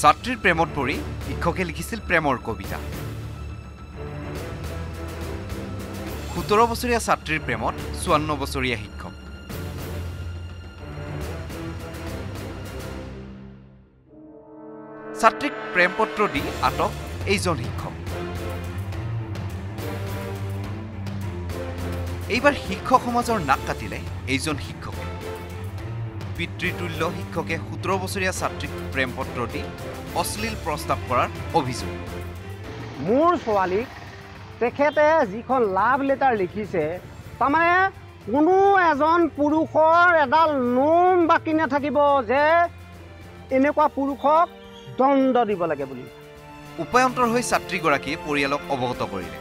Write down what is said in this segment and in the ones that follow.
ছাত্ৰীৰ প্ৰেমত পৰি শিক্ষকে লিখিছিল প্ৰেমৰ কবিতা। সোতৰ বছৰীয়া ছাত্ৰীৰ প্ৰেমত চৌৱান্ন বছৰীয়া শিক্ষক। ছাত্ৰীক প্ৰেম পত্ৰ দি আটক এইজন শিক্ষক। এইবাৰ শিক্ষক সমাজৰ নাক কাটিলে এইজন শিক্ষকে। পিতৃতুল্য শিক্ষকে সোতৰ বছৰীয়া ছাত্ৰীক প্ৰেম পত্ৰ দি অশ্লীল প্ৰস্তাৱ কৰাৰ অভিযোগ। মোৰ ছোৱালীক তেখেতে যিখন লাভ লেটাৰ লিখিছে তাৰমানে কোনো এজন পুৰুষৰ এডাল নোম বাকী নাথাকিব যে এনেকুৱা পুৰুষক দণ্ড দিব লাগে বুলি। উপায়ন্তৰ হৈ ছাত্ৰীগৰাকীয়ে পৰিয়ালক অৱগত কৰিলে।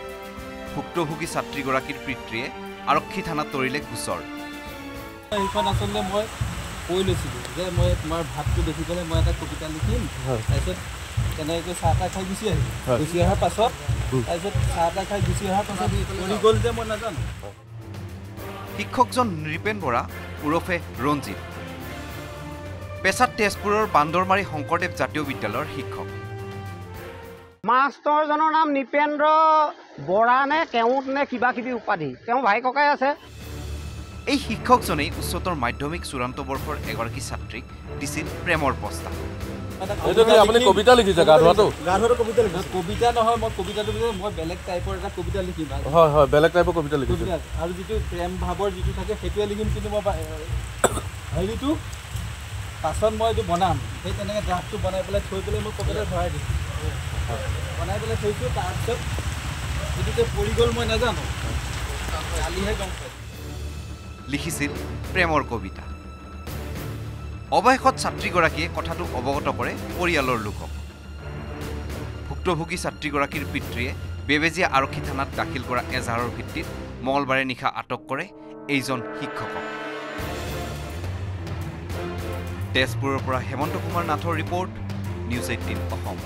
ভুক্তভোগী ছাত্ৰীগৰাকীৰ পিতৃয়ে আৰক্ষী থানাত তৰিলে গোচৰ। সেইখন আচলতে মই কৈ লৈছিলোঁ যে মই তোমাৰ ভাতটো দেখি পেলাই মই এটা কবিতা লিখিম তাৰপিছত তেনেকৈ চাহ তাহ খাই গুচি আহিলোঁ। গুচি অহাৰ পাছত তাৰপিছত চাহ তাহ খাই গুচি অহাৰ পাছত পৰি গ'ল যে মই নাজানো। শিক্ষকজন নৃপেন বৰা ওৰফে ৰঞ্জিত। পেছাত তেজপুৰৰ বান্দৰমাৰী শংকৰদেৱ জাতীয় বিদ্যালয়ৰ শিক্ষক। মাষ্টৰজনৰ নাম নৃপেন্দ্ৰ বৰা নে কেওট নে কিবা কিবি উপাধি। তেওঁ ভাই ককাই আছে। এই শিক্ষকজনেই উচ্চতৰ মাধ্যমিক চূড়ান্ত বৰ্ষৰ এগৰাকী ছাত্ৰীক দিছিল প্ৰেমৰ প্ৰস্তাৱ এটা এইটো কি আপুনি লিখিম। কবিতা লিখিছে? গা ধোৱাটো? কবিতা লিখিম কবিতা নহয় মই কবিতাটো লিখিম মই বেলেগ টাইপৰ এটা কবিতা লিখিম আৰু। হয় হয় বেলেগ টাইপৰ কবিতা লিখিছে। কবিতা আৰু যিটো প্ৰেম ভাৱৰ যিটো থাকে সেইটোৱে লিখিম কিন্তু মই বা- হেৰিটো পাছত মই এইটো বনাম। সেই তেনেকৈ ড্ৰাফটো বনাই পেলাই থৈ পেলাই মই কবিতাত ভৰাই দিম। বনাই পেলাই থৈছোঁ তাৰপিছত এইটো যে পৰি গ'ল মই নাজানো। কালিহে গম পাইছোঁ। লিখিছিল প্ৰেমৰ কবিতা। অৱশেষত ছাত্ৰীগৰাকীয়ে কথাটো অৱগত কৰে পৰিয়ালৰ লোকক। ভুক্তভোগী ছাত্ৰীগৰাকীৰ পিতৃয়ে বেবেজীয়া আৰক্ষী থানাত দাখিল কৰা এজাহাৰৰ ভিত্তিত মঙলবাৰে নিশা আটক কৰে এইজন শিক্ষকক। তেজপুৰৰ পৰা হেমন্ত কুমাৰ নাথৰ ৰিপৰ্ট নিউজ এইটিন অসম।